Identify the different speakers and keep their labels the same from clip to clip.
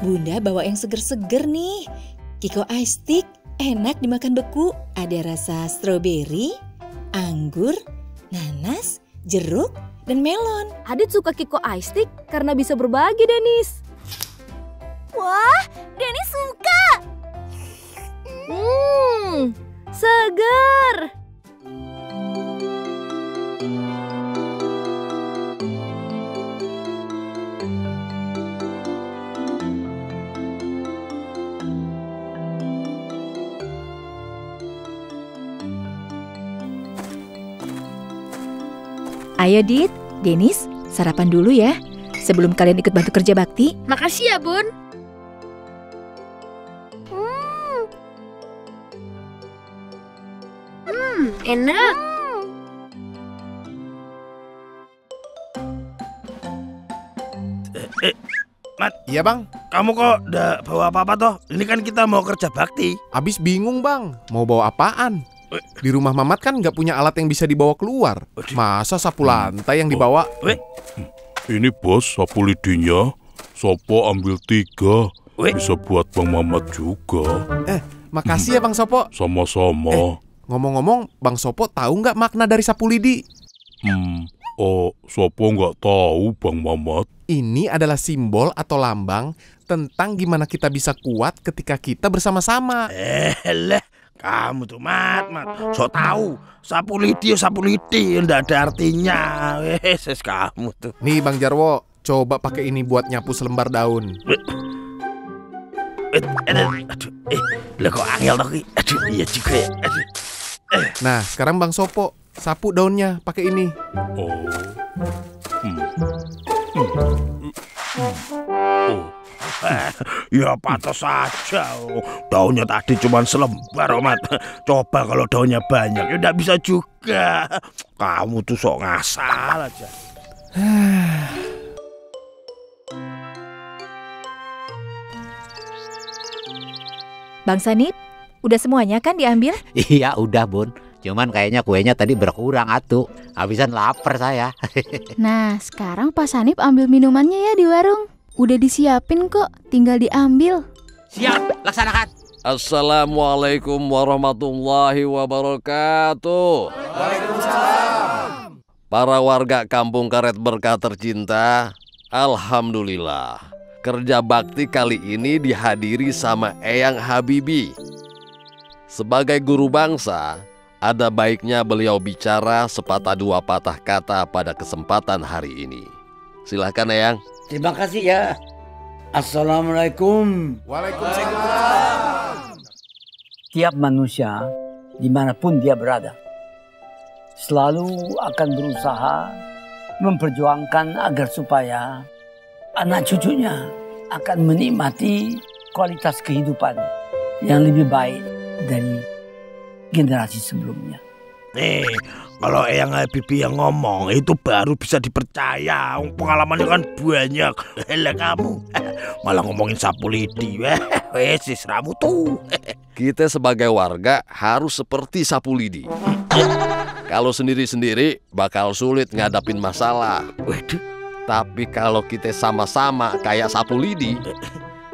Speaker 1: Bunda bawa yang seger-seger nih. Kiko Ice Stick enak dimakan beku. Ada rasa stroberi, anggur, nanas, jeruk, dan melon.
Speaker 2: Adit suka Kiko Ice Stick karena bisa berbagi, Denis.
Speaker 3: Wah, Denis suka.
Speaker 2: Hmm, segar.
Speaker 1: Ayo Dit, Denis, sarapan dulu ya. Sebelum kalian ikut bantu kerja bakti.
Speaker 4: Makasih ya, Bun. Hmm, enak.
Speaker 5: Mat,
Speaker 6: Iya bang,
Speaker 5: kamu kok udah bawa apa-apa toh? Ini kan kita mau kerja bakti.
Speaker 6: abis bingung bang, mau bawa apaan? Di rumah Mamat kan nggak punya alat yang bisa dibawa keluar. Masa sapu lantai yang dibawa?
Speaker 5: Weh,
Speaker 7: Ini bos sapu lidinya. Sopo ambil tiga. Bisa buat Bang Mamat juga.
Speaker 6: Eh, makasih ya bang Sopo.
Speaker 7: Sama-sama.
Speaker 6: Ngomong-ngomong, bang Sopo tahu nggak makna dari sapu lidi?
Speaker 7: Hmm, oh, Sopo nggak tahu Bang Mamat.
Speaker 6: Ini adalah simbol atau lambang tentang gimana kita bisa kuat ketika kita bersama-sama.
Speaker 5: Eh, lah. Kamu tuh mat, mat. So tahu, sapu lidi, sapu lidi, ndak ada artinya. Eh, ses kamu tuh.
Speaker 6: Nih bang Jarwo, coba pakai ini buat nyapu selembar daun.
Speaker 5: Eh, aduh, aduh, eh, lah kok angel toh ki? Aduh, iya juga ya. Aduh.
Speaker 6: Nah, sekarang bang Sopo, sapu daunnya pakai ini.
Speaker 7: Oh. Hmm. Hmm. Oh.
Speaker 5: Ya patos saja. oh. Daunnya tadi cuma selembar, Mat. Coba kalau daunnya banyak, ya ndak bisa juga. Kamu tuh sok ngasal aja.
Speaker 1: Bang Sanip, udah semuanya kan diambil?
Speaker 8: Iya udah bun Cuman kayaknya kuenya tadi berkurang atuh Habisan lapar saya
Speaker 3: Nah, sekarang Pak Sanip ambil minumannya ya di warung. Udah disiapin kok, tinggal diambil.
Speaker 8: Siap laksanakan
Speaker 9: Assalamualaikum warahmatullahi wabarakatuh. Para warga kampung karet berkah tercinta, Alhamdulillah. Kerja bakti kali ini dihadiri sama Eyang Habibi. Sebagai guru bangsa, ada baiknya beliau bicara sepatah dua patah kata pada kesempatan hari ini. Silahkan Eyang.
Speaker 10: Terima kasih ya. Assalamualaikum.
Speaker 6: Waalaikumsalam.
Speaker 10: Tiap manusia, di mana pun dia berada, selalu akan berusaha memperjuangkan agar supaya anak cucunya akan menikmati kualitas kehidupan yang lebih baik dari generasi sebelumnya.
Speaker 5: Nih, kalau Eyang Habibi yang ngomong itu baru bisa dipercaya. Pengalamannya kan banyak. Lah kamu malah ngomongin sapu lidi. Wes, sis ramu tuh.
Speaker 9: Kita sebagai warga harus seperti sapu lidi. Kalau sendiri-sendiri bakal sulit ngadapin masalah.
Speaker 5: Waduh,
Speaker 9: Tapi kalau kita sama-sama kayak sapu lidi,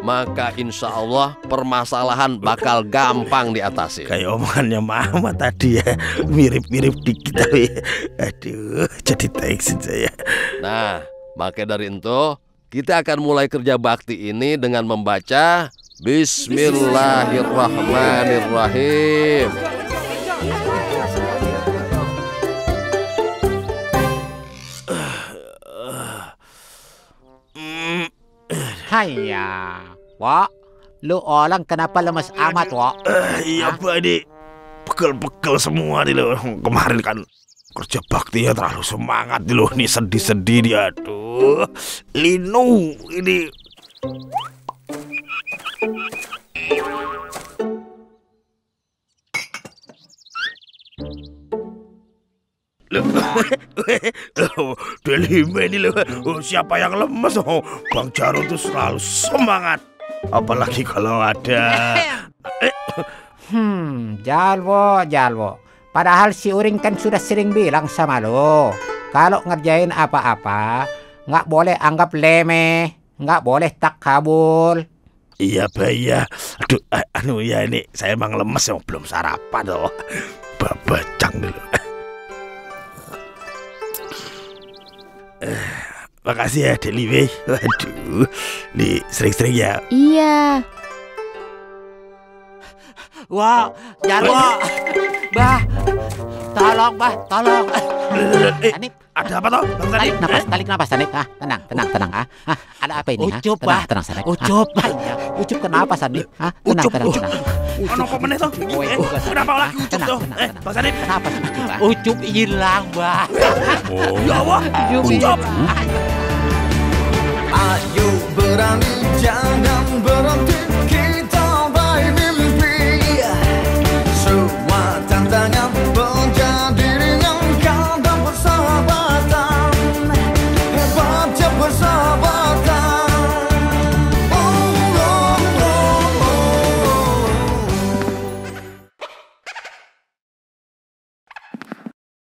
Speaker 9: maka insya Allah permasalahan bakal gampang diatasi.
Speaker 5: kayak omongannya mama tadi ya. Mirip-mirip dikit tapi aduh, jadi teks saya.
Speaker 9: Nah, maka dari itu kita akan mulai kerja bakti ini dengan membaca Bismillahirrahmanirrahim.
Speaker 8: Haiya Wak Lu orang kenapa lemes amat Wak
Speaker 5: Eh, iya Pak ini pegel-pegel semua nih loh. Kemarin kan kerja bakti ya terlalu semangat nih loh. Nih sedih-sedih dia. Aduh, Linu ini. Delime ini loh. Oh, siapa yang lemes? Oh, Bang Jaro tuh selalu semangat. Apalagi kalau ada
Speaker 8: Hmm Jalwo Jalwo Padahal si Uring kan sudah sering bilang sama lo Kalau ngerjain apa-apa nggak boleh anggap lemeh Nggak boleh tak kabul
Speaker 5: Iya, Bah, iya. Aduh, anu ya ini saya emang lemes yang belum sarapan loh. Babacang dulu. Eh, makasih ya, Deliwe. Waduh, nih sering-sering ya.
Speaker 3: Iya.
Speaker 8: Wah, Jarwo. Bah. Tolong, Bah, tolong.
Speaker 5: Eh, ada apa toh, Bang
Speaker 8: tarik napas, tarik napas, Sanip. Ah, tenang, tenang, tenang. Ah, Ah, ada apa ini? ah?
Speaker 11: Ucup,
Speaker 8: tenang,
Speaker 11: Bah.
Speaker 8: tenang, Sanip.
Speaker 11: Ucup.
Speaker 8: Ah, iya. Ucup kenapa, Sanip? Ah, tenang,
Speaker 5: Ucup,
Speaker 8: tenang,
Speaker 5: ucup. Ono apa meneh?
Speaker 8: Oh,
Speaker 5: Eh. Kenapa lagi ucup
Speaker 8: tenang,
Speaker 5: Eh. Bang Sanip.
Speaker 8: Kenapa, Sanip? Ah,
Speaker 11: Ucup hilang, Bah.
Speaker 7: Oh,
Speaker 5: Ya Allah, ucup.
Speaker 12: Ayo berani jangan berhenti